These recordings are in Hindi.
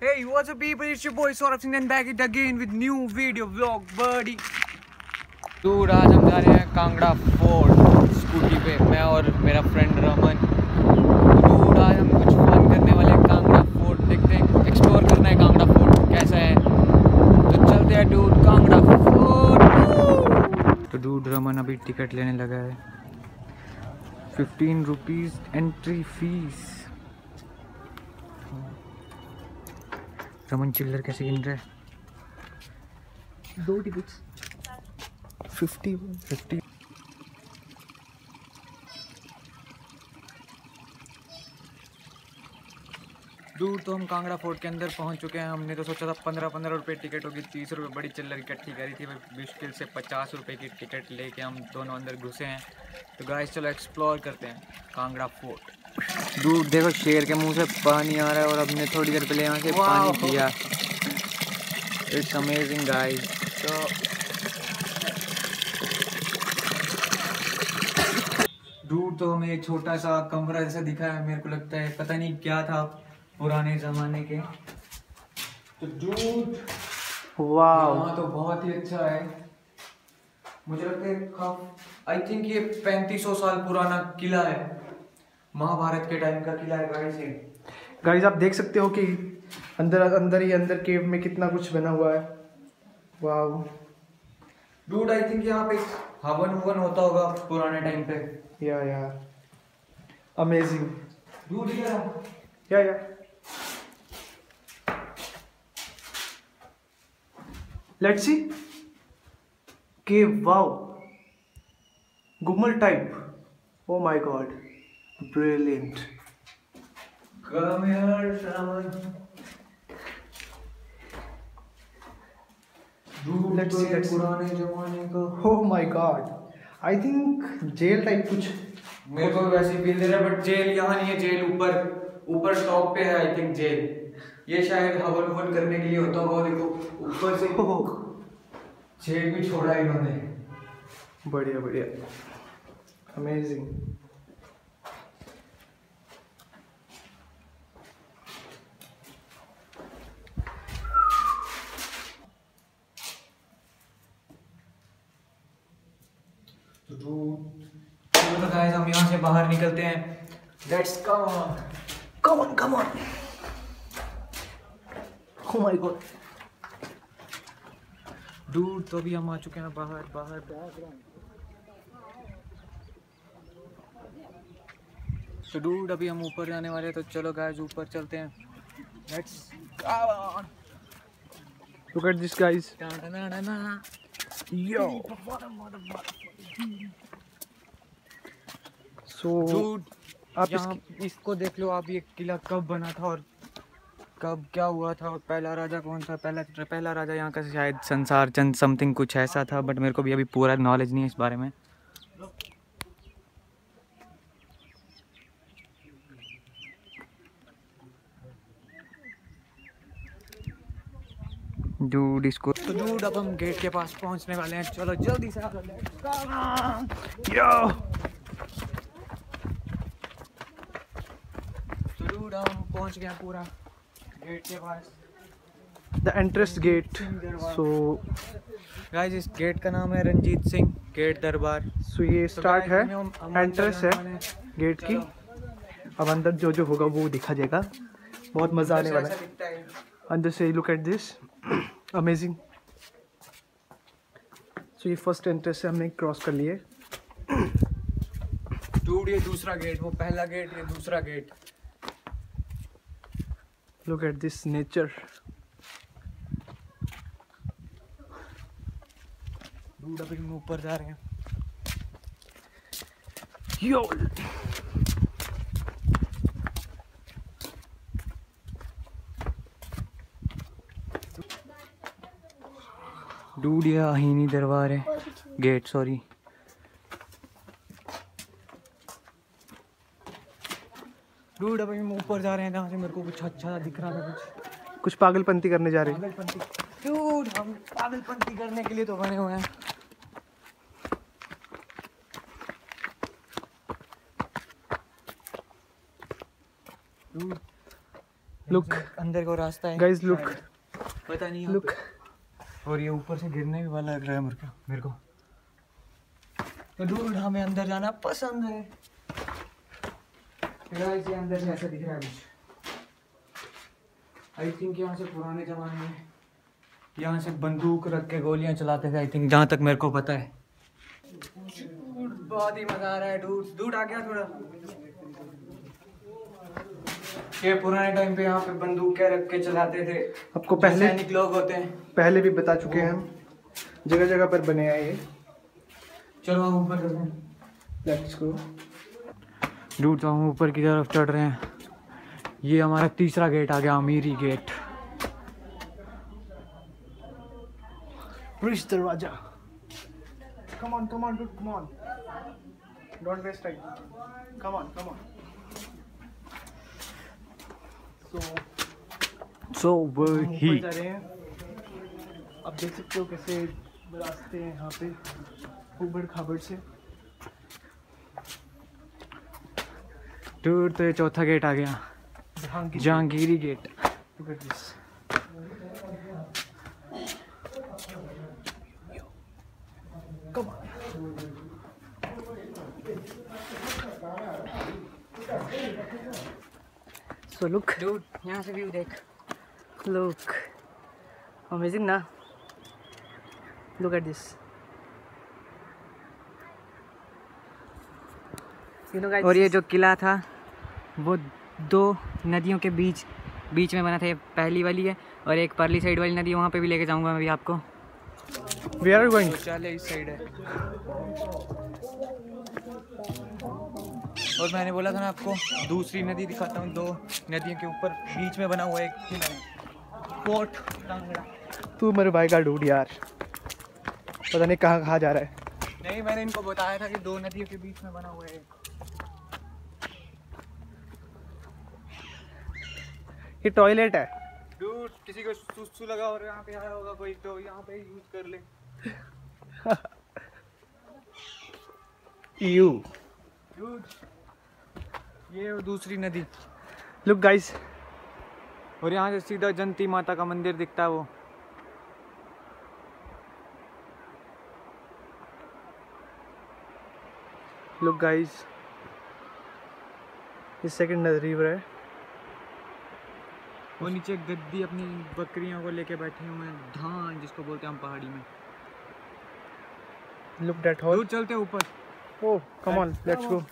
Hey, what's up people? It's your boy Saurabh Singh and back it again with new video vlog, buddy. दूर आज हम जा रहे हैं कांगड़ा फोर्ट स्कूटी पे। मैं और मेरा फ्रेंड रमन। दूर आज हम कुछ फन करने वाले हैं कांगड़ा फोर्ट। देखते हैं एक्सप्लोर करना है कांगड़ा फोर्ट कैसा है। तो चलते हैं डूड कांगड़ा फोर्ट। तो डूड रमन अभी टिकट लेने लगा है। Fifteen rupees entry fees Raman चिल्लर कैसे गिन रहा दो टिकट्स फिफ्टी फिफ्टी दूर तो हम कांगड़ा फोर्ट के अंदर पहुँच चुके हैं। हमने तो सोचा था पंद्रह पंद्रह रुपये टिकट होगी तीस रुपये बड़ी चिल्लर इकट्ठी करी थी। भाई मुश्किल से पचास रुपये की टिकट लेके हम दोनों अंदर घुसे हैं। तो गाइस चलो एक्सप्लोर करते हैं कांगड़ा फोर्ट। दूर देखो शेर के मुँह से पानी आ रहा है और हमने थोड़ी देर पहले यहाँ से पानी पिया। इट्स अमेजिंग गाइस तो दूर तो हमें एक छोटा सा कमरा जैसा दिखा है मेरे को लगता है। पता नहीं क्या था पुराने जमाने के। तो दूर वाओ हाँ तो बहुत ही अच्छा है। मुझे लगता है आई थिंक ये पैंतीस सौ साल पुराना किला है। महाभारत के टाइम का किला है गाइस ये। गाइस आप देख सकते हो कि अंदर अंदर ही अंदर केव में कितना कुछ बना हुआ है। वाओ डूड आई थिंक यहाँ पे हवन ववन होता होगा पुराने टाइम पे। या या अमेजिंग डूड ये या या let's see cave wow गुम्मल type oh my god brilliant Come here. Dude, Let's see, let's see. पुराने जमाने का ओ my god I think jail type कुछ। मेरे को वैसे फील दे रहा है बट जेल यहाँ नहीं है जेल ऊपर। ऊपर टॉप पे है आई थिंक जेल ये शायद हवन ववन करने के लिए होता होगा देखो ऊपर से ओह, जेल भी छोड़ा है इन्होंने। बढ़िया बढ़िया। अमेजिंग तो चलो तो guys हम यहाँ से बाहर निकलते हैं। Let's come on come on come on oh my god दूर तो अभी हम आ चुके हैं बाहर बाहर तो डूड अभी हम ऊपर जाने वाले हैं तो चलो गाइस ऊपर चलते हैं। Let's look at this guys yo so so, आप यहाँ इसको देख लो आप ये किला कब बना था और कब क्या हुआ था और पहला राजा कौन था? पहला पहला राजा यहाँ का शायद संसार चंद समथिंग कुछ ऐसा था बट मेरे को भी अभी पूरा नॉलेज नहीं है इस बारे में। डूड इसको तो डूड अब हम गेट के पास पहुँचने वाले हैं। चलो जल्दी से यो तो डूड हम पहुँच गए पूरा गेट के पास। The entrance gate so guys इस गेट का नाम है रंजीत सिंह गेट दरबार। सो ये तो स्टार्ट है। हम- हम अंदर एंट्रेंस है हैं। गेट की। अब अंदर जो जो होगा वो दिखा जाएगा बहुत मज़ा आने वाला है। दिखता है। अंदर से look at this amazing so ये फ़र्स्ट एंट्रेंस से हमने क्रॉस कर लिए। डूड ये दूसरा गेट वो पहला गेट ये दूसरा gate look at this nature ऊपर जा रहे हैं। यो डूड ये अहीनी दरबार है। गेट सॉरी डूड अभी हम ऊपर जा रहे हैं जहाँ से मेरे को कुछ अच्छा दिख रहा था कुछ। कुछ पागलपंती करने जा रहे हैं। पागलपंती। डूड हम पागलपंती करने के लिए तो बने हुए हैं। लुक अंदर को रास्ता है। गाइस लुक पता नहीं लुक और ये ऊपर से गिरने भी वाला लग रहा है मेरे को मेरे को। तो दूर हमें अंदर जाना पसंद है। ये अंदर से ऐसा दिख रहा है कुछ। आई थिंक यहाँ से पुराने जमाने में यहाँ से बंदूक रख के गोलियाँ चलाते थे आई थिंक जहाँ तक मेरे को पता है। बहुत ही मज़ा आ रहा है दूर दूर आ गया थोड़ा। ये पुराने टाइम पे यहाँ पे बंदूक क्या रख के चलाते थे। आपको पहले सैनिक लोग होते हैं। पहले भी बता चुके हैं हम। जगह जगह पर बने हैं ये। चलो हम ऊपर चलते हैं। लेट्स गो डूड तो हम ऊपर की तरफ़ चढ़ रहे हैं। ये हमारा तीसरा गेट आ गया अमीरी गेट ब्रिज दरवाज़ा। Come on come on dude come on don't waste time come on come on so so ऊपर जा रहे हैं। अब देख सकते हो कैसे रास्ते हैं यहाँ पे उबड़ खाबड़ से। टूर तो ये चौथा गेट आ गया। Jahangiri gate Look at this. Come on. So look, dude यहाँ से व्यू देख look, amazing ना? Look at this. You know guys. और ये जो किला था वो दो नदियों के बीच बीच में बना था ये पहली वाली है और एक परली साइड वाली नदी वहाँ पे भी लेके जाऊँगा मैं भी आपको are you going? शौचालय इस साइड है और मैंने बोला था ना आपको दूसरी नदी दिखाता हूँ दो नदियों के ऊपर बीच में बना हुआ एक है कांगड़ा तू मेरे भाई का डूड यार। पता नहीं कहाँ कहाँ जा रहा है। नहीं मैंने इनको बताया था कि दो नदियों के बीच में बना हुआ है। ये टॉयलेट है। डूड किसी को सुसु लगा और यहाँ पे आया होगा कोई तो यहाँ पे यूज़ कर ले। You dude. ये दूसरी नदी। लुक गाइस और यहाँ से सीधा जंती माता का मंदिर दिखता है वो। लुक गाइस ये सेकंड रिवर है। वो नीचे गद्दी अपनी बकरियों को लेके बैठे हुए हैं धान जिसको बोलते हैं हम पहाड़ी में। लुक दैट हॉल चलते ऊपर। ओह कम ऑन लेट्स गो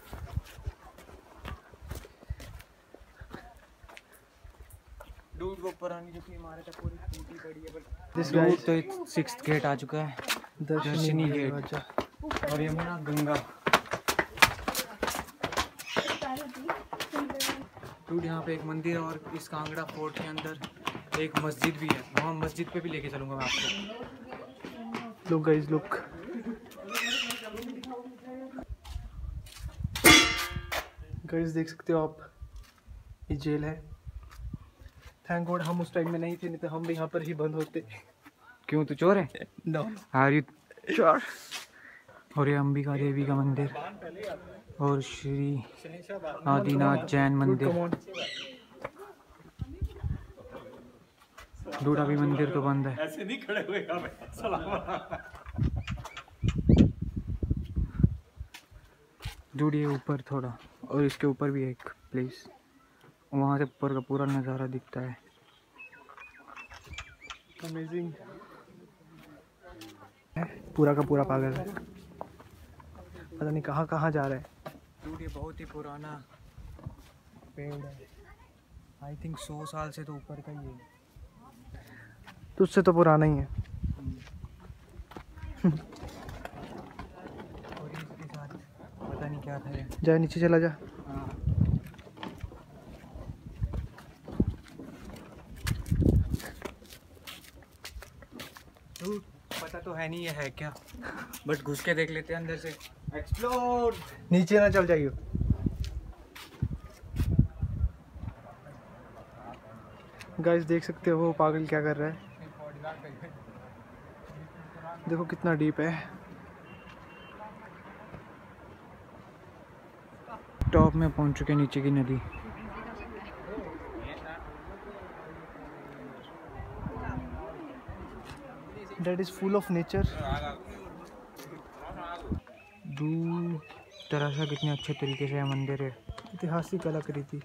दूर वो पुरानी जो की इमारत है पूरी टूटी पड़ी है पर दिस गाइस तो सिक्स गेट आ चुका है। दर्शनी गेट। और यमुना गंगा। दूर यहाँ पे एक मंदिर और इस कांगड़ा फोर्ट के अंदर एक मस्जिद भी है। वहाँ मस्जिद पे भी लेके चलूँगा मैं आपको। लुक गाइस लुक गाइस देख सकते हो आप ये जेल है। थैंक गॉड हम उस टाइम में नहीं थे नहीं तो हम भी यहाँ पर ही बंद होते। क्यों तू चोर है? नो आर यू चोर और ये अंबिका देवी का मंदिर। और श्री आदिनाथ जैन मंदिर। डूडा भी मंदिर तो बंद है। डूड ये ऊपर थोड़ा और इसके ऊपर भी एक प्लेस वहाँ से ऊपर का पूरा नज़ारा दिखता है। अमेजिंग पूरा का पूरा पागल है। पता नहीं कहाँ कहाँ जा रहा है। ये बहुत ही पुराना पेड़ है। आई थिंक सौ साल से तो ऊपर का ही है। तुझसे तो पुराना ही है। और इसके साथ पता नहीं क्या था ये। जा नीचे चला जा। हाँ। डूड, पता तो है नहीं, ये है क्या? बट घुस के देख लेते हैं अंदर से। एक्सप्लोर नीचे ना चल जाइयो। गाइस देख सकते हो पागल क्या कर रहा है। देखो कितना डीप है। टॉप में पहुँच चुके नीचे की नदी। That is full of nature दूर तरह से कितने अच्छे तरीके से यह मंदिर है। ऐतिहासिक कलाकृति।